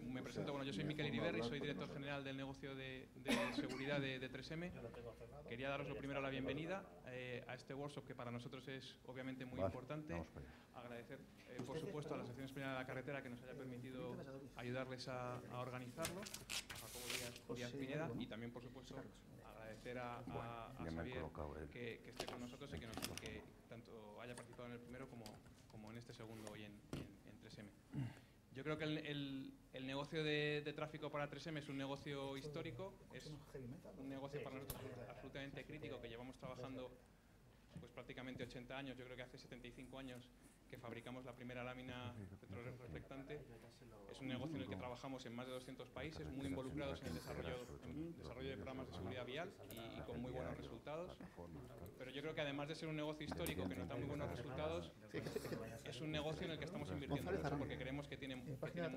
me presento, bueno, yo soy Miquel Iriberri, soy director general del negocio de, de seguridad de, de, 3M. Quería daros lo primero la bienvenida eh, a este workshop que para nosotros es obviamente muy vale, importante. Agradecer, eh, por supuesto, a la Asociación Española de la Carretera que nos haya permitido ayudarles a, a organizarlo, a Jacobo Díaz, Díaz Pineda, y también, por supuesto, agradecer a, a, a Xavier que, que, esté con nosotros y que, nos, que tanto haya participado en el primero como, como en este segundo hoy en, en, en 3M. Yo creo que el, el, el negocio de, de, tráfico para 3M es un negocio histórico, es un negocio para nosotros absolutamente crítico que llevamos trabajando pues prácticamente 80 años, yo creo que hace 75 años que fabricamos la primera lámina reflectante. Es un negocio en el que trabajamos en más de 200 países, muy involucrados en el desarrollo, en desarrollo de programas de seguridad vial y, y, con muy buenos resultados. Pero yo creo que además de ser un negocio histórico que nos da muy buenos resultados, es un negocio en el que estamos invirtiendo mucho porque creemos que tiene,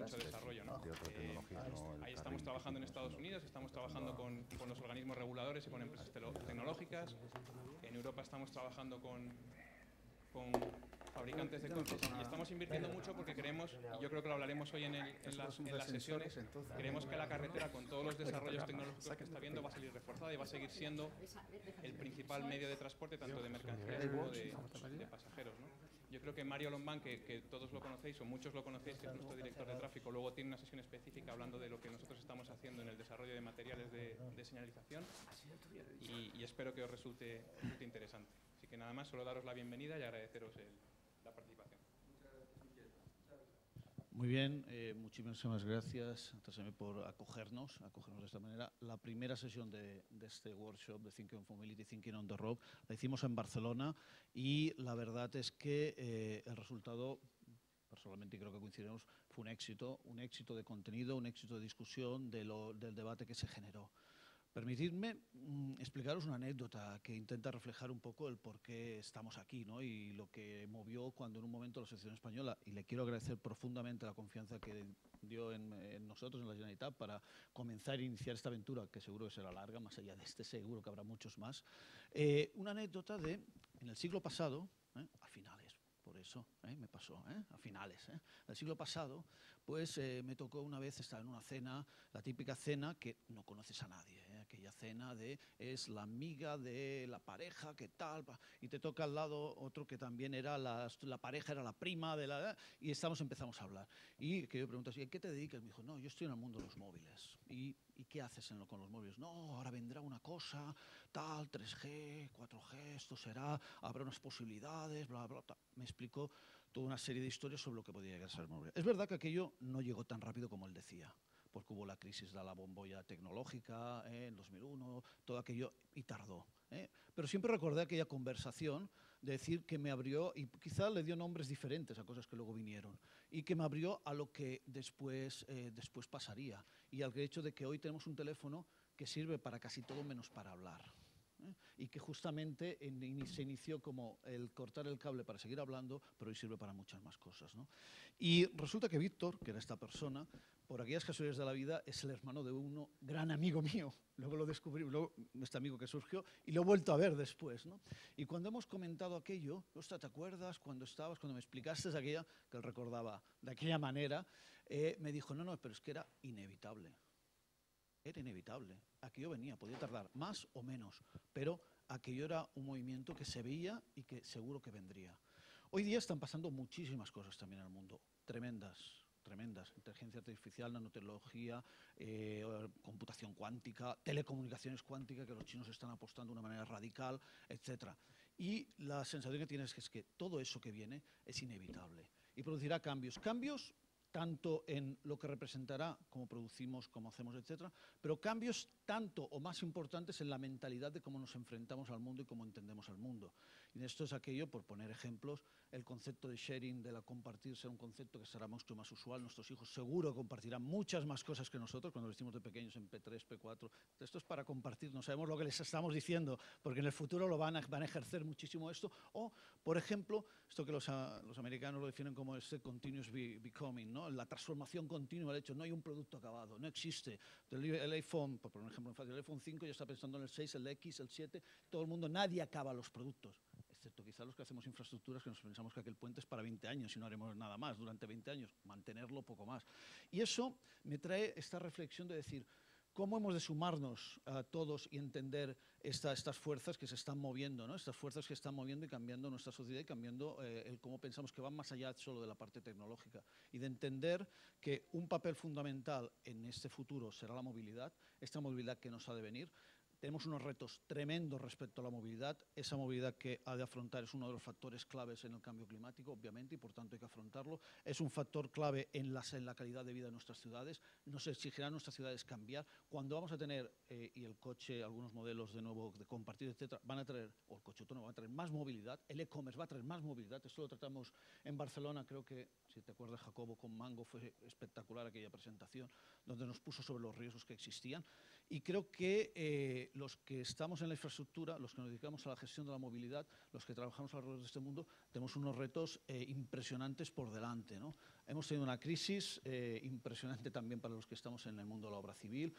tiene mucho desarrollo. ¿no? Eh, ahí estamos trabajando en Estados Unidos, estamos trabajando con, con los organismos reguladores y con empresas tecnológicas. En Europa estamos trabajando con con fabricantes de coches y estamos invirtiendo mucho porque creemos, y yo creo que lo hablaremos hoy en, el, en, las, en las, sesiones, creemos que la carretera con todos los desarrollos tecnológicos que está viendo va a salir reforzada y va a seguir siendo el principal medio de transporte tanto de mercancías como de, de pasajeros. ¿no? Yo creo que Mario Lombán, que, que, todos lo conocéis o muchos lo conocéis, que es nuestro director de tráfico, luego tiene una sesión específica hablando de lo que nosotros estamos haciendo en el desarrollo de materiales de, de señalización y, y espero que os resulte, resulte interesante. Así que nada más, solo daros la bienvenida y agradeceros el, la participación. Muy bien, eh, muchísimas gracias por acogernos, acogernos de esta manera. La primera sesión de, de, este workshop de Thinking on Mobility, Thinking on the Road, la hicimos en Barcelona y la verdad es que eh, el resultado personalmente creo que coincidimos, fue un éxito, un éxito de contenido, un éxito de discusión de lo, del debate que se generó. Permitidme mmm, explicaros una anécdota que intenta reflejar un poco el por qué estamos aquí ¿no? y lo que movió cuando en un momento la Asociación Española, y le quiero agradecer profundamente la confianza que dio en, nosotros, en la Generalitat, para comenzar e iniciar esta aventura, que seguro que será larga, más allá de este seguro que habrá muchos más. Eh, una anécdota de, en el siglo pasado, eh, a finales, por eso ¿eh? me pasó, a finales ¿eh? del siglo pasado, pues me tocó una vez estar en una cena, la típica cena que no conoces a nadie. Aquella cena de es la amiga de la pareja, qué tal, y te toca al lado otro que también era la, la pareja, era la prima de la... y estamos, empezamos a hablar. Y que yo pregunto así, ¿en qué te dedicas? Me dijo, no, yo estoy en el mundo de los móviles. Y ¿Y qué haces en lo, con los móviles? No, ahora vendrá una cosa, tal, 3G, 4G, esto será, habrá unas posibilidades, bla, bla, bla. Me explicó toda una serie de historias sobre lo que podía llegar a ser el móvil. Es verdad que aquello no llegó tan rápido como él decía, porque hubo la crisis de la bombolla tecnológica eh, en 2001, todo aquello, y tardó. ¿eh? Pero siempre recordé aquella conversación de decir que me abrió, y quizá le dio nombres diferentes a cosas que luego vinieron, y que me abrió a lo que después, eh, después pasaría, y al hecho de que hoy tenemos un teléfono que sirve para casi todo menos para hablar. Y que justamente en, se inició como el cortar el cable para seguir hablando, pero hoy sirve para muchas más cosas. ¿no? Y resulta que Víctor, que era esta persona, por aquellas casualidades de la vida, es el hermano de uno gran amigo mío. Luego lo descubrí, luego este amigo que surgió, y lo he vuelto a ver después. ¿no? Y cuando hemos comentado aquello, ¿te acuerdas cuando estabas, cuando me explicaste aquella, que él recordaba de aquella manera, eh, me dijo, no, no, pero es que era inevitable era inevitable. Aquello venía, podía tardar más o menos, pero aquello era un movimiento que se veía y que seguro que vendría. Hoy día están pasando muchísimas cosas también en el mundo, tremendas, tremendas. Inteligencia artificial, nanotecnología, eh, computación cuántica, telecomunicaciones cuánticas, que los chinos están apostando de una manera radical, etc. Y la sensación que tienes es que todo eso que viene es inevitable y producirá cambios. Cambios tanto en lo que representará cómo producimos, cómo hacemos, etcétera, pero cambios tanto o más importantes en la mentalidad de cómo nos enfrentamos al mundo y cómo entendemos al mundo. Y esto es aquello, por poner ejemplos, el concepto de sharing, de la compartir, será un concepto que será mucho más usual. Nuestros hijos seguro compartirán muchas más cosas que nosotros cuando vestimos de pequeños en P3, P4. Esto es para compartir, no sabemos lo que les estamos diciendo, porque en el futuro lo van a, van a ejercer muchísimo esto. O, por ejemplo, esto que los, los americanos lo definen como este continuous becoming, ¿no? La transformación continua, el hecho, no hay un producto acabado, no existe. El iPhone, por poner un ejemplo el iPhone 5 ya está pensando en el 6, el X, el 7, todo el mundo, nadie acaba los productos excepto quizá los que hacemos infraestructuras que nos pensamos que aquel puente es para 20 años y no haremos nada más durante 20 años, mantenerlo poco más. Y eso me trae esta reflexión de decir, cómo hemos de sumarnos a todos y entender estas fuerzas que se están moviendo, ¿no? estas fuerzas que están moviendo y cambiando nuestra sociedad y cambiando eh, el cómo pensamos que van más allá solo de la parte tecnológica y de entender que un papel fundamental en este futuro será la movilidad, esta movilidad que nos ha de venir, tenemos unos retos tremendos respecto a la movilidad. Esa movilidad que ha de afrontar es uno de los factores claves en el cambio climático, obviamente, y por tanto hay que afrontarlo. Es un factor clave en la, en la calidad de vida de nuestras ciudades. Nos exigirá nuestras ciudades cambiar. Cuando vamos a tener, eh, y el coche, algunos modelos de nuevo de compartir, etcétera, van a traer, o el coche autónomo va a traer más movilidad, el e-commerce va a traer más movilidad. Esto lo tratamos en Barcelona, creo que, si te acuerdas, Jacobo, con Mango, fue espectacular aquella presentación, donde nos puso sobre los riesgos que existían. Y creo que eh, los que estamos en la infraestructura, los que nos dedicamos a la gestión de la movilidad, los que trabajamos alrededor de este mundo, tenemos unos retos eh, impresionantes por delante. ¿no? Hemos tenido una crisis eh, impresionante también para los que estamos en el mundo de la obra civil,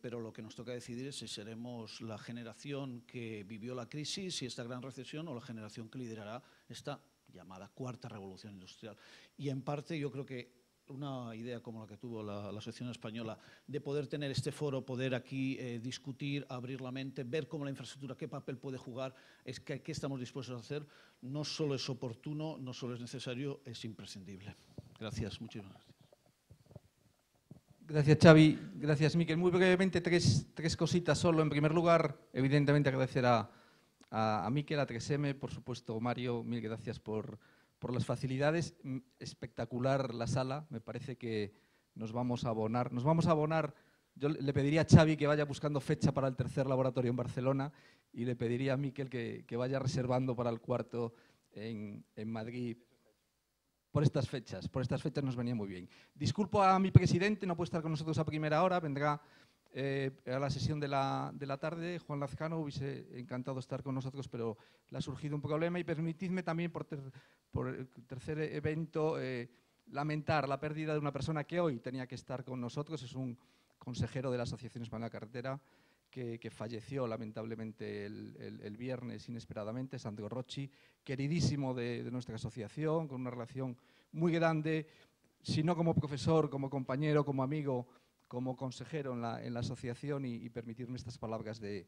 pero lo que nos toca decidir es si seremos la generación que vivió la crisis y esta gran recesión o la generación que liderará esta llamada cuarta revolución industrial. Y en parte yo creo que una idea como la que tuvo la, la, Asociación Española de poder tener este foro, poder aquí eh, discutir, abrir la mente, ver cómo la infraestructura, qué papel puede jugar, es que, qué estamos dispuestos a hacer, no solo es oportuno, no solo es necesario, es imprescindible. Gracias, muchísimas gracias. Gracias, Xavi. Gracias, Miquel. Muy brevemente, tres, tres cositas solo. En primer lugar, evidentemente agradecer a, a, a Miquel, a 3M, por supuesto, Mario, mil gracias por por las facilidades. Mm, espectacular la sala, me parece que nos vamos a abonar. Nos vamos a abonar, yo le pediría a Xavi que vaya buscando fecha para el tercer laboratorio en Barcelona y le pediría a Miquel que, vaya reservando para el cuarto en, en Madrid por estas fechas. Por estas fechas nos venía muy bien. Disculpo a mi presidente, no puede estar con nosotros a primera hora, vendrá eh, a la sesión de la, de la, tarde, Juan Lazcano, hubiese encantado estar con nosotros, pero le ha surgido un problema. Y permitidme también, por, por el tercer evento, eh, lamentar la pérdida de una persona que hoy tenía que estar con nosotros. Es un consejero de la Asociación Española Carretera que, falleció lamentablemente el, el, viernes inesperadamente, Sandro Rocci, queridísimo de, de nuestra asociación, con una relación muy grande, si no como profesor, como compañero, como amigo, como consejero en la, asociación y, permitirme estas palabras de,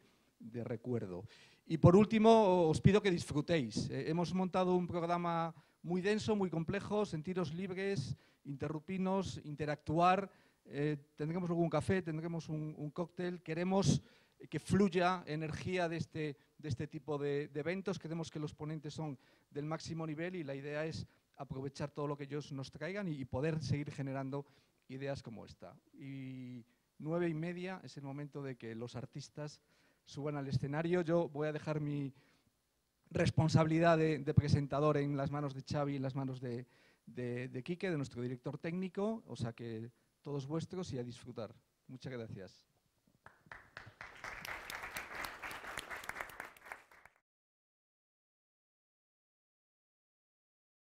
recuerdo. Y por último, os pido que disfrutéis. Eh, hemos montado un programa muy denso, muy complejo, sentiros libres, interrumpirnos, interactuar. Eh, tendremos algún café, tendremos un, un, cóctel. Queremos que fluya energía de este, de este tipo de, de eventos. Queremos que los ponentes son del máximo nivel y la idea es aprovechar todo lo que ellos nos traigan y poder seguir generando ideas como esta. Y nueve y media es el momento de que los artistas suban al escenario. Yo voy a dejar mi responsabilidad de, presentador en las manos de Xavi y en las manos de, de, de Quique, de nuestro director técnico, o sea que todos vuestros y a disfrutar. Muchas gracias.